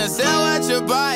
wanna sell what you buy